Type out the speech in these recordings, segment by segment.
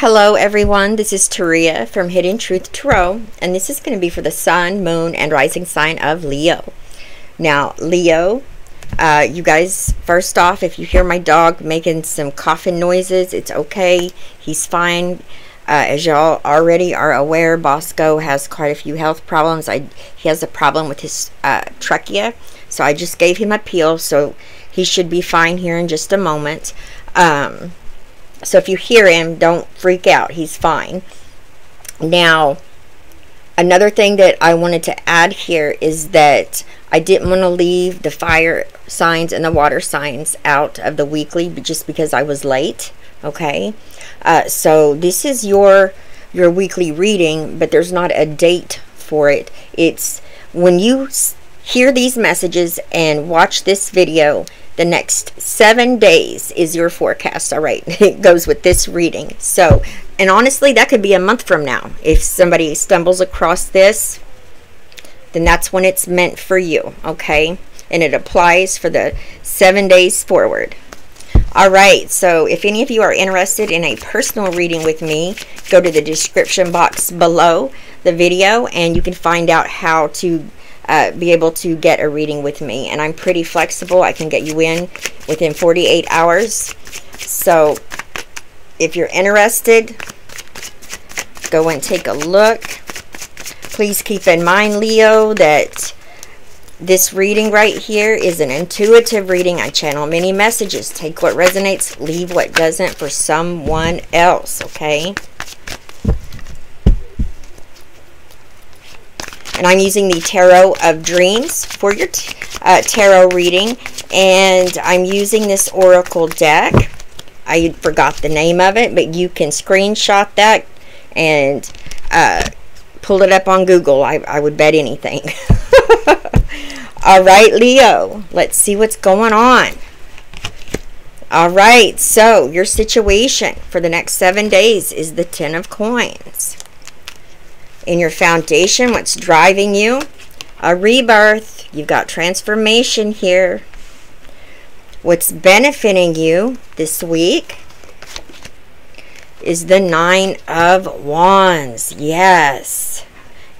Hello everyone, this is Taria from Hidden Truth Tarot, and this is going to be for the Sun, Moon, and Rising sign of Leo. Now, Leo, uh, you guys, first off, if you hear my dog making some coughing noises, it's okay. He's fine. Uh, as y'all already are aware, Bosco has quite a few health problems. I, he has a problem with his uh, trachea, so I just gave him a peel, so he should be fine here in just a moment. Um, so if you hear him, don't freak out. He's fine. Now, another thing that I wanted to add here is that I didn't want to leave the fire signs and the water signs out of the weekly just because I was late. Okay. Uh, so this is your your weekly reading, but there's not a date for it. It's when you hear these messages and watch this video, the next seven days is your forecast. All right, it goes with this reading. So, and honestly, that could be a month from now. If somebody stumbles across this, then that's when it's meant for you. Okay, and it applies for the seven days forward. All right, so if any of you are interested in a personal reading with me, go to the description box below the video and you can find out how to uh, be able to get a reading with me. And I'm pretty flexible. I can get you in within 48 hours. So if you're interested, go and take a look. Please keep in mind, Leo, that this reading right here is an intuitive reading. I channel many messages. Take what resonates, leave what doesn't for someone else, okay? And I'm using the Tarot of Dreams for your uh, tarot reading. And I'm using this Oracle deck. I forgot the name of it but you can screenshot that and uh, pull it up on Google. I, I would bet anything. All right Leo let's see what's going on. All right so your situation for the next seven days is the ten of coins in your foundation, what's driving you. A rebirth. You've got transformation here. What's benefiting you this week is the Nine of Wands. Yes.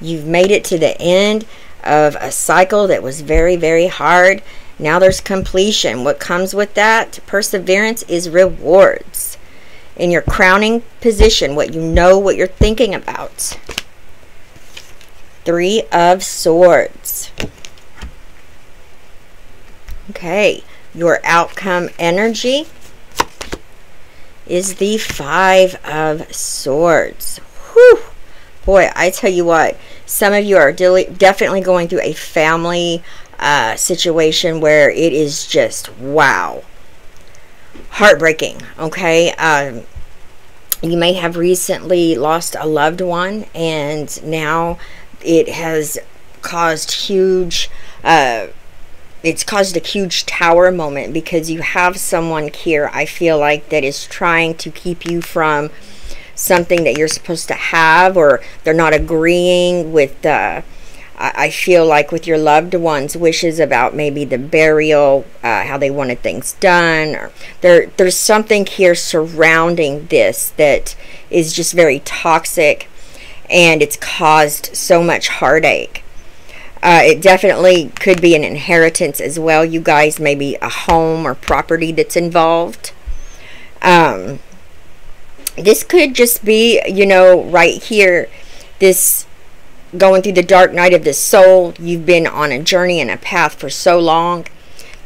You've made it to the end of a cycle that was very, very hard. Now there's completion. What comes with that? Perseverance is rewards. In your crowning position, what you know, what you're thinking about. Three of Swords. Okay, your outcome energy is the Five of Swords. Whew. Boy, I tell you what, some of you are definitely going through a family uh, situation where it is just wow. Heartbreaking, okay? Um, you may have recently lost a loved one and now it has caused huge uh, it's caused a huge tower moment because you have someone here I feel like that is trying to keep you from something that you're supposed to have or they're not agreeing with uh, I feel like with your loved ones wishes about maybe the burial uh, how they wanted things done or there there's something here surrounding this that is just very toxic and it's caused so much heartache. Uh, it definitely could be an inheritance as well. You guys, maybe a home or property that's involved. Um, this could just be, you know, right here, this going through the dark night of the soul. You've been on a journey and a path for so long.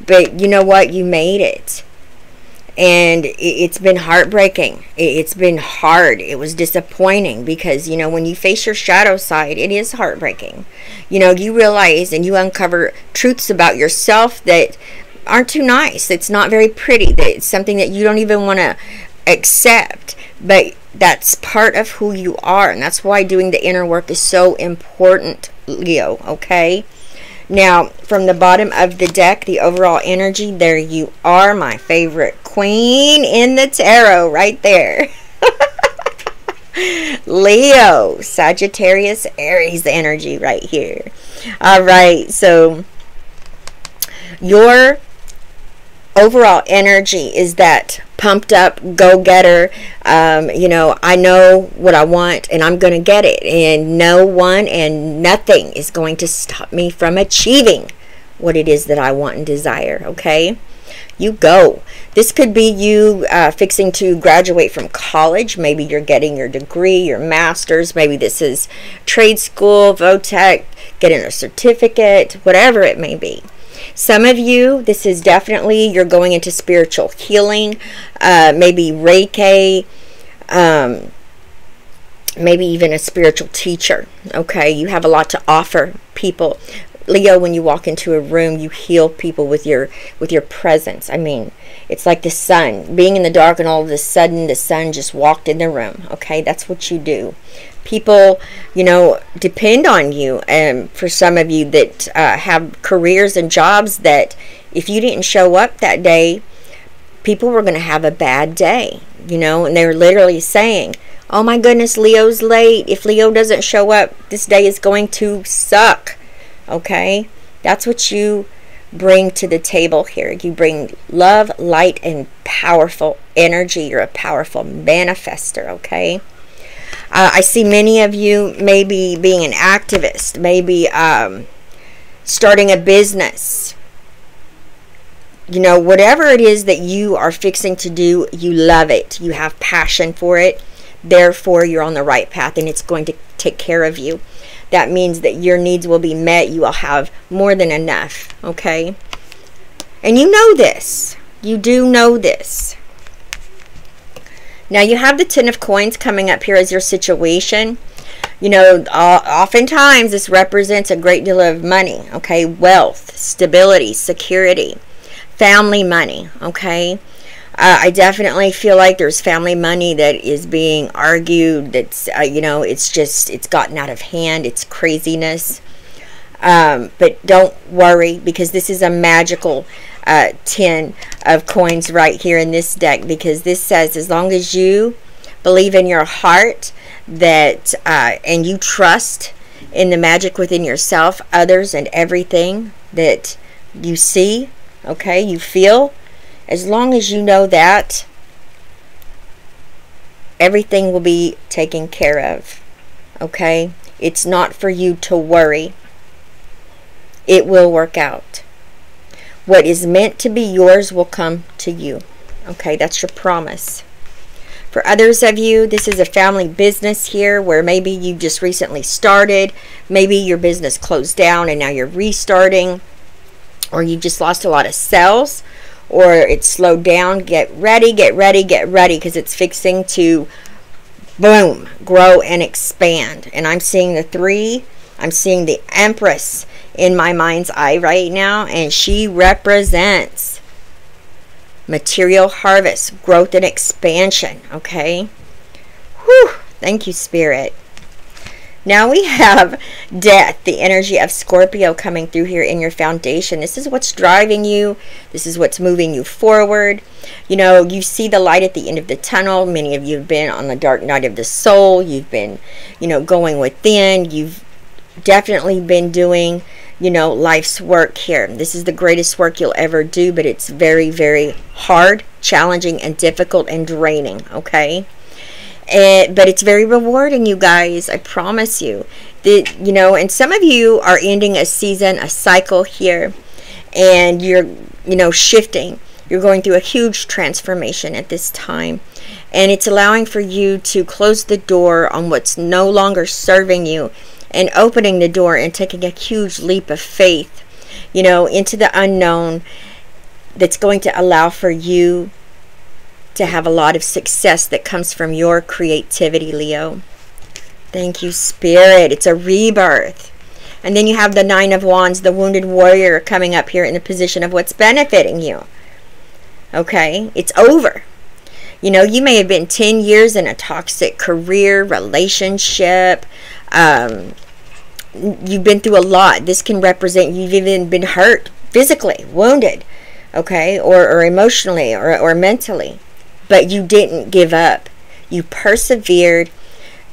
But you know what? You made it and it's been heartbreaking. It's been hard. It was disappointing because you know when you face your shadow side it is heartbreaking. You know you realize and you uncover truths about yourself that aren't too nice. It's not very pretty. That it's something that you don't even want to accept. But that's part of who you are and that's why doing the inner work is so important leo okay? Now, from the bottom of the deck, the overall energy, there you are, my favorite queen in the tarot right there. Leo, Sagittarius, Aries energy right here. All right, so your overall energy is that pumped up go getter. Um, you know, I know what I want and I'm going to get it. And no one and nothing is going to stop me from achieving what it is that I want and desire. Okay? You go. This could be you uh, fixing to graduate from college. Maybe you're getting your degree, your master's. Maybe this is trade school, vo-tech, getting a certificate, whatever it may be. Some of you, this is definitely you're going into spiritual healing, uh, maybe Reiki, um, maybe even a spiritual teacher. Okay, you have a lot to offer people. Leo, when you walk into a room, you heal people with your with your presence. I mean, it's like the sun being in the dark, and all of a sudden the sun just walked in the room. Okay, that's what you do people, you know, depend on you. And for some of you that uh, have careers and jobs that if you didn't show up that day, people were going to have a bad day, you know, and they're literally saying, oh my goodness, Leo's late. If Leo doesn't show up, this day is going to suck. Okay? That's what you bring to the table here. You bring love, light, and powerful energy. You're a powerful manifester, okay? Uh, I see many of you maybe being an activist, maybe um, starting a business. You know, whatever it is that you are fixing to do, you love it. You have passion for it. Therefore, you're on the right path and it's going to take care of you. That means that your needs will be met. You will have more than enough. Okay? And you know this. You do know this. Now you have the Ten of Coins coming up here as your situation. You know, oftentimes this represents a great deal of money, okay? Wealth, stability, security, family money, okay? Uh, I definitely feel like there's family money that is being argued. That's, uh, you know, it's just, it's gotten out of hand. It's craziness. Um, but don't worry because this is a magical uh, 10 of coins right here in this deck because this says as long as you believe in your heart that uh, and you trust in the magic within yourself, others, and everything that you see, okay, you feel, as long as you know that, everything will be taken care of, okay? It's not for you to worry. It will work out. What is meant to be yours will come to you. Okay, that's your promise. For others of you, this is a family business here where maybe you just recently started. Maybe your business closed down and now you're restarting. Or you just lost a lot of sales or it's slowed down. Get ready, get ready, get ready because it's fixing to boom, grow and expand. And I'm seeing the three. I'm seeing the Empress in my mind's eye right now, and she represents material harvest, growth, and expansion. Okay? Whew! Thank you, Spirit. Now we have death, the energy of Scorpio coming through here in your foundation. This is what's driving you. This is what's moving you forward. You know, you see the light at the end of the tunnel. Many of you have been on the dark night of the soul. You've been, you know, going within. You've definitely been doing you know, life's work here. This is the greatest work you'll ever do, but it's very, very hard, challenging, and difficult and draining, okay? And, but it's very rewarding, you guys. I promise you. That, you know, and some of you are ending a season, a cycle here, and you're, you know, shifting. You're going through a huge transformation at this time. And it's allowing for you to close the door on what's no longer serving you and opening the door and taking a huge leap of faith, you know, into the unknown that's going to allow for you to have a lot of success that comes from your creativity, Leo. Thank you, Spirit. It's a rebirth. And then you have the Nine of Wands, the Wounded Warrior, coming up here in the position of what's benefiting you. Okay? It's over. You know, you may have been 10 years in a toxic career, relationship, um, you've been through a lot. This can represent you've even been hurt physically, wounded, okay, or, or emotionally or, or mentally. But you didn't give up. You persevered.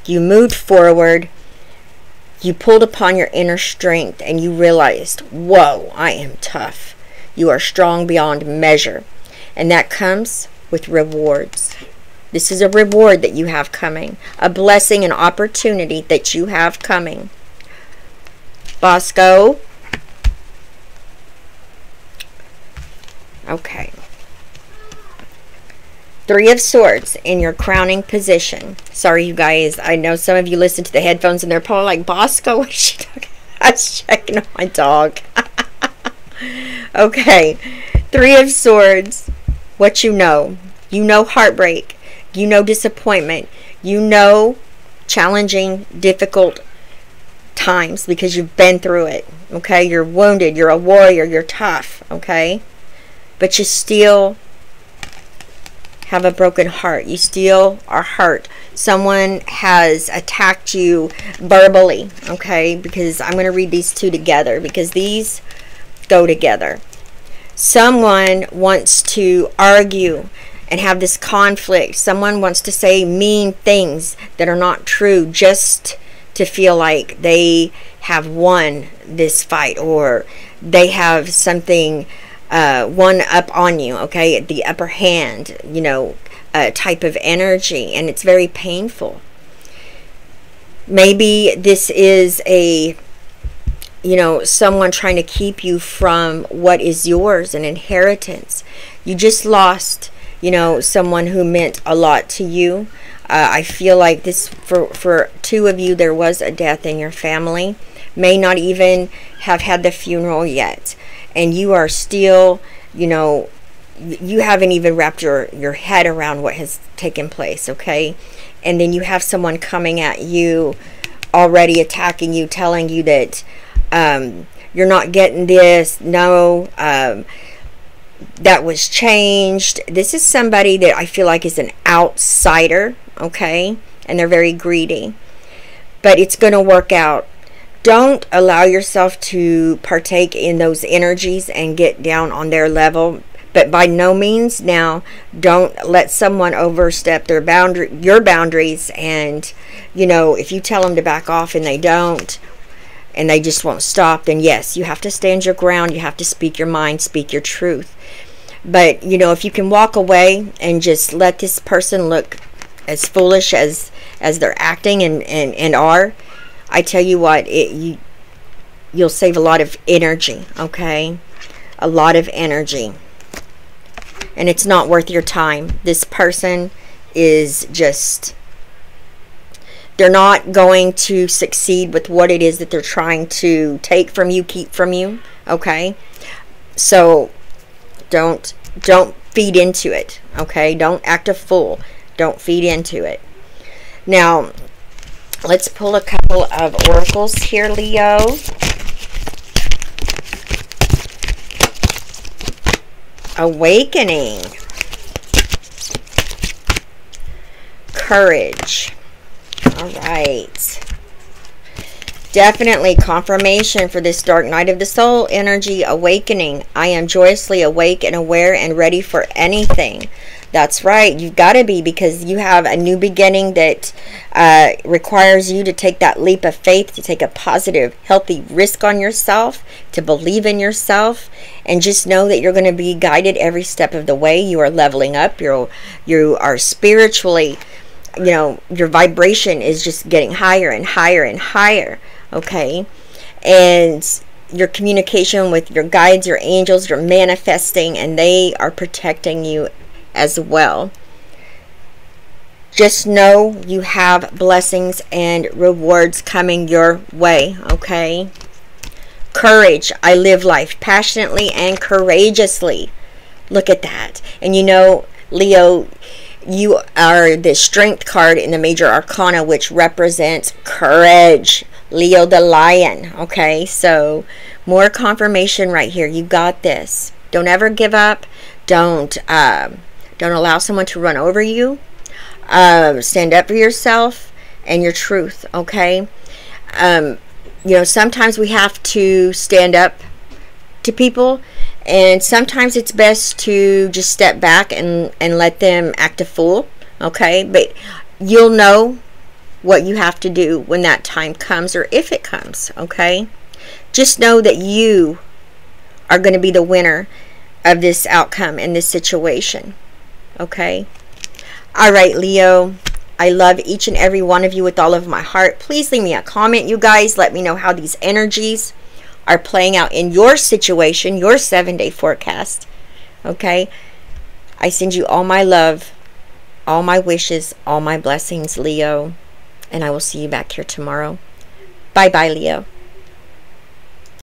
You moved forward. You pulled upon your inner strength and you realized, whoa, I am tough. You are strong beyond measure. And that comes with rewards. This is a reward that you have coming, a blessing, an opportunity that you have coming. Bosco. Okay. Three of Swords in your crowning position. Sorry, you guys. I know some of you listen to the headphones and they're probably like, Bosco, what is she talking I was checking on my dog. okay. Three of Swords. What you know. You know heartbreak. You know disappointment. You know challenging, difficult times because you've been through it. Okay? You're wounded. You're a warrior. You're tough. Okay? But you still have a broken heart. You still are hurt. Someone has attacked you verbally, okay? Because I'm going to read these two together because these go together. Someone wants to argue and have this conflict. Someone wants to say mean things that are not true just to feel like they have won this fight or they have something uh, one up on you, okay? The upper hand, you know, uh, type of energy, and it's very painful. Maybe this is a, you know, someone trying to keep you from what is yours, an inheritance. You just lost, you know, someone who meant a lot to you. Uh, I feel like this, for, for two of you, there was a death in your family. May not even have had the funeral yet and you are still, you know, you haven't even wrapped your, your head around what has taken place, okay? And then you have someone coming at you, already attacking you, telling you that um, you're not getting this, no, um, that was changed. This is somebody that I feel like is an outsider, okay? And they're very greedy. But it's going to work out don't allow yourself to partake in those energies and get down on their level but by no means now don't let someone overstep their boundary your boundaries and you know if you tell them to back off and they don't and they just won't stop then yes you have to stand your ground you have to speak your mind speak your truth. But you know if you can walk away and just let this person look as foolish as as they're acting and and, and are I tell you what, it you you'll save a lot of energy, okay? A lot of energy. And it's not worth your time. This person is just they're not going to succeed with what it is that they're trying to take from you, keep from you, okay? So don't don't feed into it, okay? Don't act a fool. Don't feed into it. Now, Let's pull a couple of oracles here, Leo. Awakening. Courage. All right. Definitely confirmation for this dark night of the soul energy awakening. I am joyously awake and aware and ready for anything. That's right. You've got to be because you have a new beginning that uh, requires you to take that leap of faith, to take a positive, healthy risk on yourself, to believe in yourself, and just know that you're going to be guided every step of the way. You are leveling up. You're you are spiritually, you know, your vibration is just getting higher and higher and higher. Okay, and your communication with your guides, your angels, you're manifesting, and they are protecting you as well. Just know you have blessings and rewards coming your way, okay? Courage. I live life passionately and courageously. Look at that. And you know, Leo, you are the strength card in the major arcana, which represents courage. Leo the lion. Okay, so more confirmation right here. You got this. Don't ever give up. Don't um, don't allow someone to run over you. Uh, stand up for yourself and your truth, okay? Um, you know, sometimes we have to stand up to people, and sometimes it's best to just step back and, and let them act a fool, okay? But you'll know what you have to do when that time comes or if it comes, okay? Just know that you are going to be the winner of this outcome in this situation. Okay? All right, Leo. I love each and every one of you with all of my heart. Please leave me a comment, you guys. Let me know how these energies are playing out in your situation, your seven day forecast. Okay? I send you all my love, all my wishes, all my blessings, Leo. And I will see you back here tomorrow. Bye bye, Leo.